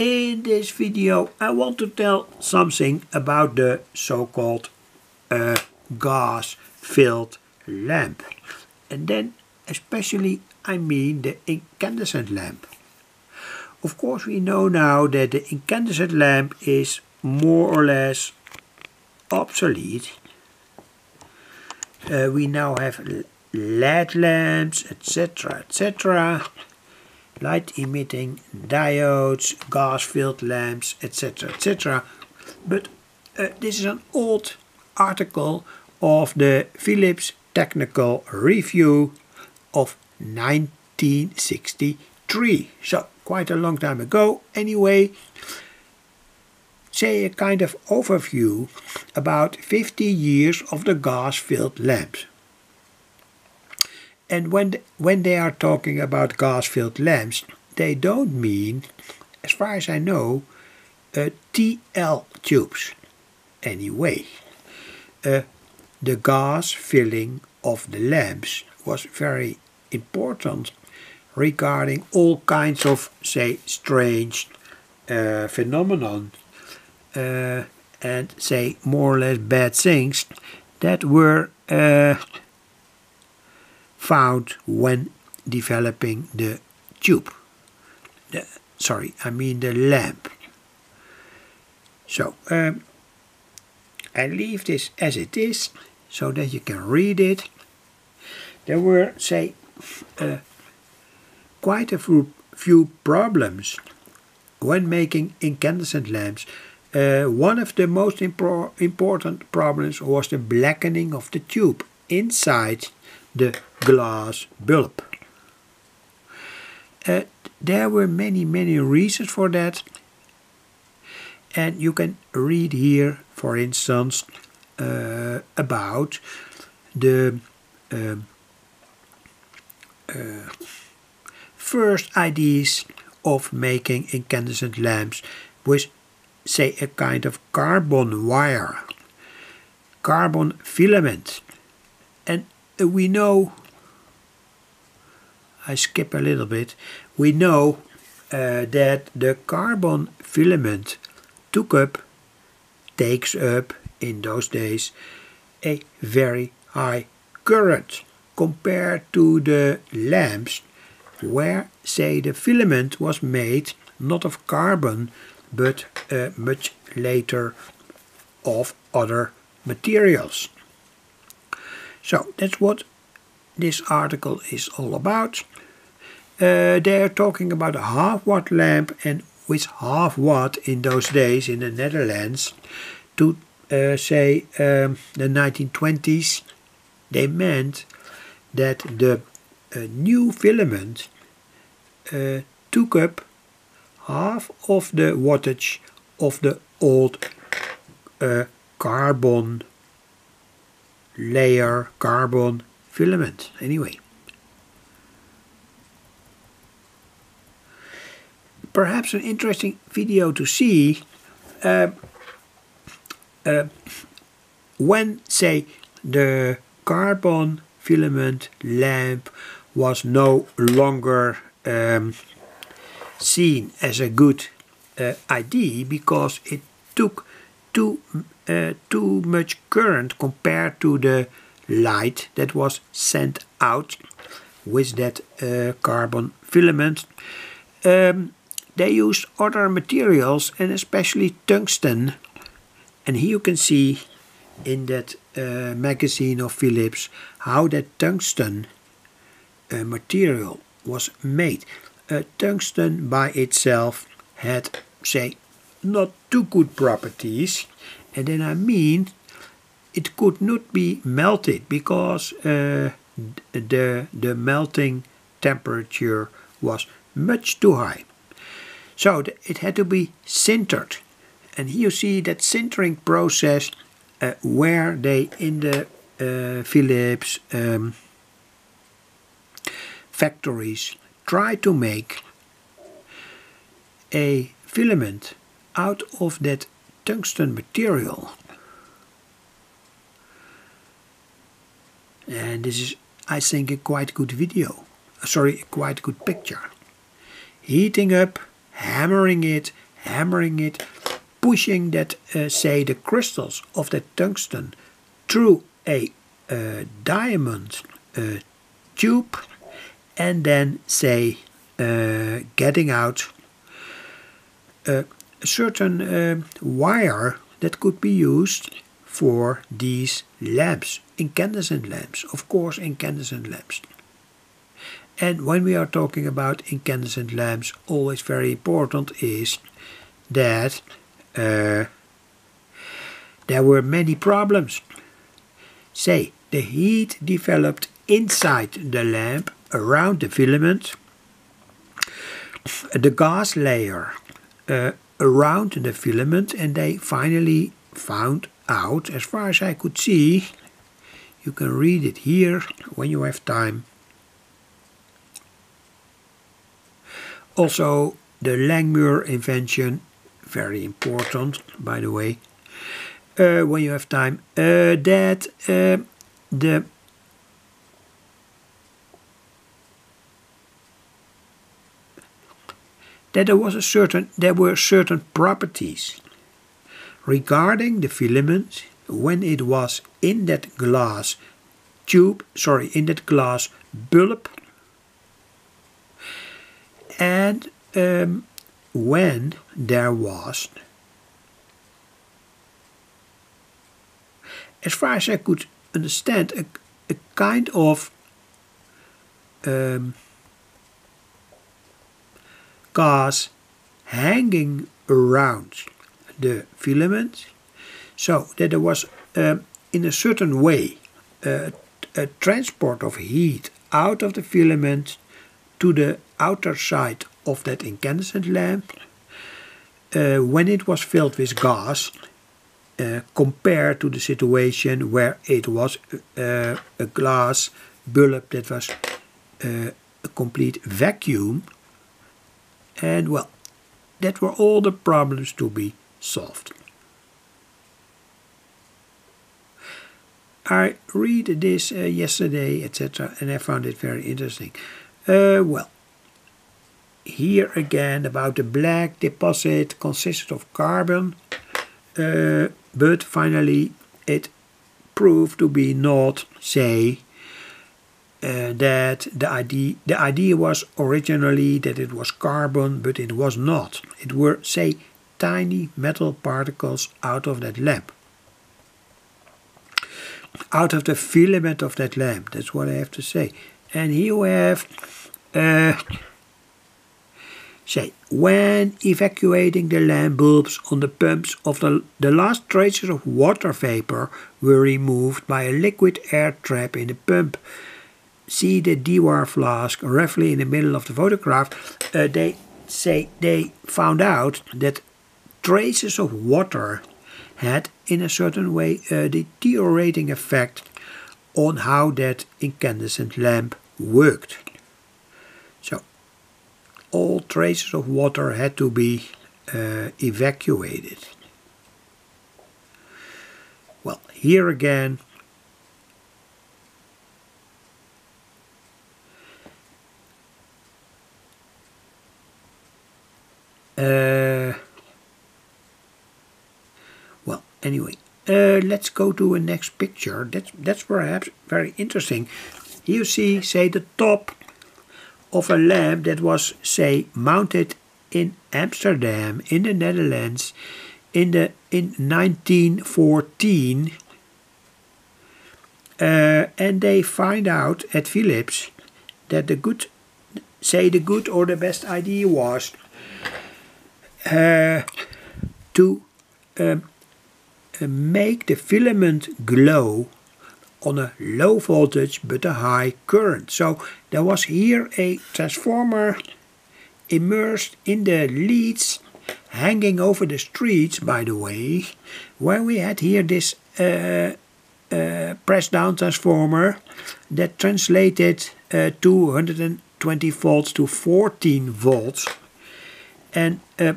In this video I want to tell something about the so-called uh, gas-filled lamp. And then especially I mean the incandescent lamp. Of course we know now that the incandescent lamp is more or less obsolete. Uh, we now have LED lamps, etc., etc., light emitting diodes, gas filled lamps, etc., etc. But uh, this is an old article of the Philips Technical Review of 1963. So, quite a long time ago. Anyway, say a kind of overview about 50 years of the gas-filled lamps. And when, when they are talking about gas-filled lamps, they don't mean, as far as I know, uh, TL tubes. Anyway, uh, the gas filling of the lamps was very important regarding all kinds of, say, strange uh, phenomenon uh, and, say, more or less bad things that were uh, found when developing the tube. The, sorry, I mean the lamp. So, um, I leave this as it is so that you can read it. There were, say, uh, quite a few, few problems when making incandescent lamps. Uh, one of the most impor important problems was the blackening of the tube inside the glass bulb. Uh, there were many, many reasons for that. And you can read here, for instance, uh, about the uh, first ideas of making incandescent lamps with, say, a kind of carbon wire, carbon filament. We know, I skip a little bit, we know uh, that the carbon filament took up, takes up in those days, a very high current compared to the lamps where, say, the filament was made not of carbon but uh, much later of other materials. So that's what this article is all about. Uh, they are talking about a half watt lamp and with half watt in those days in the Netherlands to uh, say um, the 1920s they meant that the uh, new filament uh, took up half of the wattage of the old uh, carbon layer carbon filament. Anyway. Perhaps an interesting video to see uh, uh, when say the carbon filament lamp was no longer um, seen as a good uh, idea because it took too, uh, too much current compared to the light that was sent out with that uh, carbon filament. Um, they used other materials and especially tungsten. And here you can see in that uh, magazine of Philips how that tungsten uh, material was made. Uh, tungsten by itself had, say, not too good properties. And then I mean, it could not be melted because uh, the, the melting temperature was much too high. So it had to be sintered. And here you see that sintering process uh, where they in the uh, Philips um, factories try to make a filament out of that tungsten material. And this is, I think, a quite good video. Sorry, a quite good picture. Heating up, hammering it, hammering it, pushing that, uh, say, the crystals of that tungsten through a uh, diamond uh, tube and then, say, uh, getting out a certain wire that could be used for these lamps, incandescent lamps, of course, incandescent lamps. And when we are talking about incandescent lamps, always very important is that uh, there were many problems. Say, the heat developed inside the lamp around the filament, the gas layer uh, around in the filament, and they finally found out, as far as I could see, you can read it here when you have time. Also, the Langmuir invention, very important, by the way, uh, when you have time, uh, that uh, the that there was a certain there were certain properties regarding the filament when it was in that glass tube sorry in that glass bulb. And um, when there was as far as I could understand a, a kind of um, gas hanging around the filament so that there was um, in a certain way a transport of heat out of the filament to the outer side of that incandescent lamp uh, when it was filled with gas uh, compared to the situation where it was uh, a glass bulb that was uh, a complete vacuum and well that were all the problems to be solved. I read this uh, yesterday, etc., and I found it very interesting. Uh, well, here again about the black deposit consisted of carbon, uh, but finally it proved to be not, say, uh, that the idea, the idea was originally that it was carbon, but it was not. It were, say, tiny metal particles out of that lamp. Out of the filament of that lamp, that's what I have to say. And here we have, uh, say, when evacuating the lamp bulbs on the pumps of the, the last traces of water vapor were removed by a liquid air trap in the pump. See the Dewar flask roughly in the middle of the photograph. Uh, they say they found out that traces of water had in a certain way a deteriorating effect on how that incandescent lamp worked. So all traces of water had to be uh, evacuated. Well, here again, uh, Anyway, uh, let's go to a next picture. That's, that's perhaps very interesting. You see, say, the top of a lamp that was, say, mounted in Amsterdam, in the Netherlands, in the in 1914. Uh, and they find out at Philips that the good, say, the good or the best idea was to um, make the filament glow on a low voltage but a high current. So there was here a transformer immersed in the leads hanging over the streets by the way where we had here this uh, uh, press down transformer that translated uh, 220 volts to 14 volts and uh,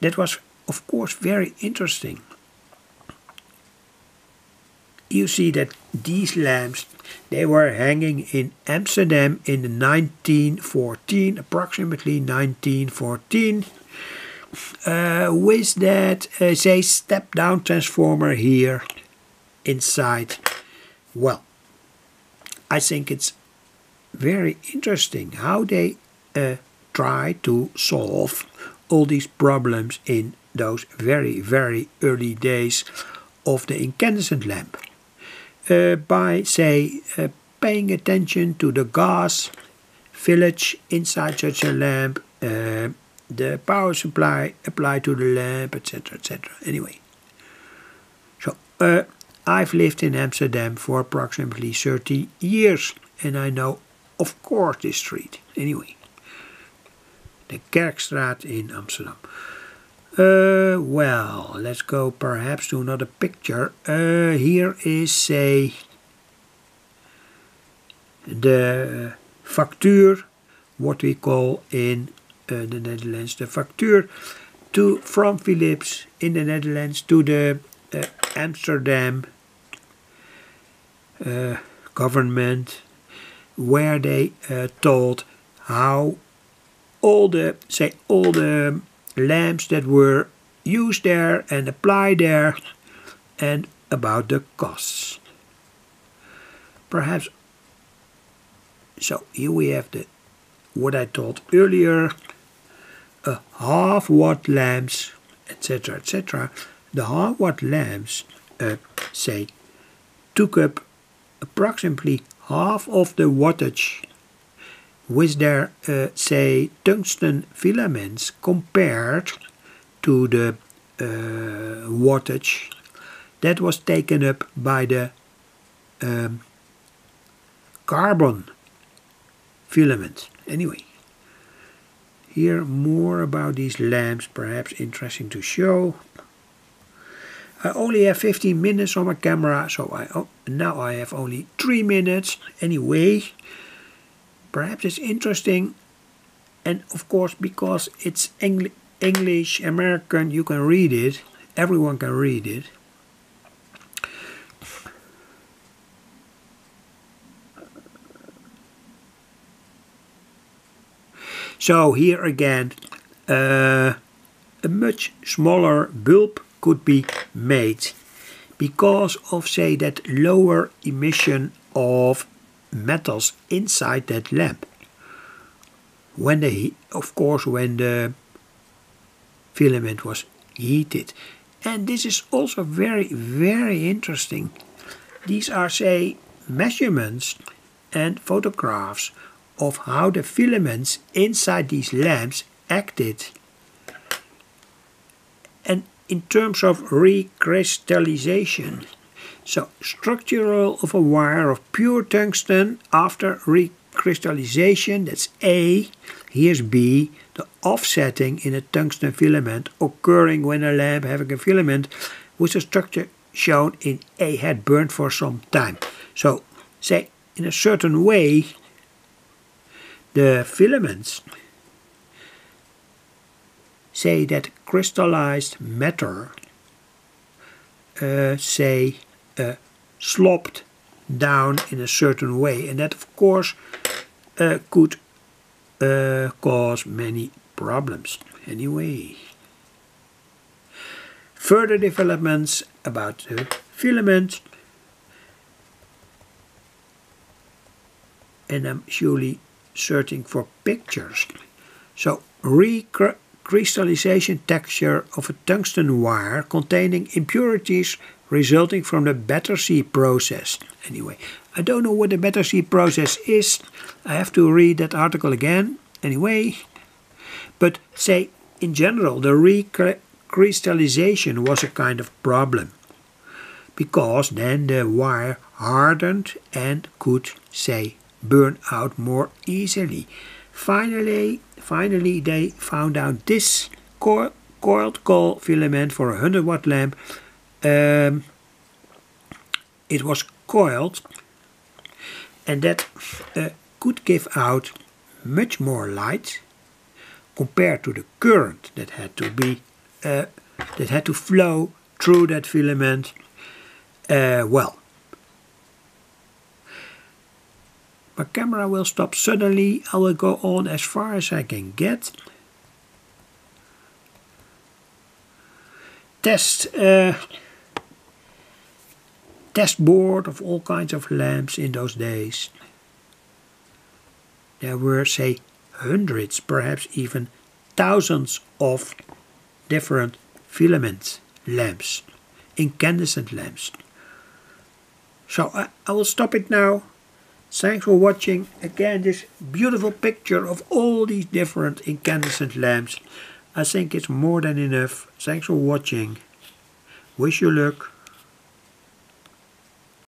that was of course very interesting. You see that these lamps they were hanging in Amsterdam in 1914 approximately 1914 uh, with that uh, say step down transformer here inside. Well I think it's very interesting how they uh, try to solve all these problems in those very very early days of the incandescent lamp. Uh, by say uh, paying attention to the gas village inside such a lamp uh, the power supply applied to the lamp etc etc anyway so uh, I've lived in Amsterdam for approximately 30 years and I know of course this street. Anyway the Kerkstraat in Amsterdam uh, well, let's go perhaps to another picture. Uh, here is say the factuur, what we call in uh, the Netherlands the factuur to from Philips in the Netherlands to the uh, Amsterdam government, where they told how all the say all the lamps that were used there and applied there and about the costs. Perhaps so here we have the what I told earlier a half watt lamps etc etc the half watt lamps uh, say took up approximately half of the wattage with their, uh, say, tungsten filaments compared to the uh, wattage that was taken up by the um, carbon filament. Anyway, here more about these lamps, perhaps interesting to show. I only have 15 minutes on my camera, so I oh, now I have only 3 minutes. Anyway, perhaps it's interesting and of course because it's Engl English American you can read it. Everyone can read it. So here again uh, a much smaller bulb could be made because of say that lower emission of metals inside that lamp. When the, of course, when the filament was heated. And this is also very, very interesting. These are, say, measurements and photographs of how the filaments inside these lamps acted. And in terms of recrystallization, so structural of a wire of pure tungsten after recrystallization, that's A, here's B, the offsetting in a tungsten filament occurring when a lamp having a filament with a structure shown in A had burned for some time. So say in a certain way the filaments say that crystallized matter uh, say uh, slopped down in a certain way. And that of course uh, could uh, cause many problems. Anyway. Further developments about the filament. And I'm surely searching for pictures. So recrystallization texture of a tungsten wire containing impurities resulting from the Battersea process. Anyway, I don't know what the Battersea process is. I have to read that article again. Anyway, but say in general, the recrystallization was a kind of problem because then the wire hardened and could say burn out more easily. Finally, finally they found out this co coiled coil filament for a 100 watt lamp um, it was coiled and that uh, could give out much more light compared to the current that had to be uh, that had to flow through that filament uh, well. My camera will stop suddenly. I will go on as far as I can get. Test uh, test board of all kinds of lamps in those days. There were, say, hundreds, perhaps even thousands of different filament lamps, incandescent lamps. So I, I will stop it now. Thanks for watching again this beautiful picture of all these different incandescent lamps. I think it's more than enough. Thanks for watching. Wish you luck.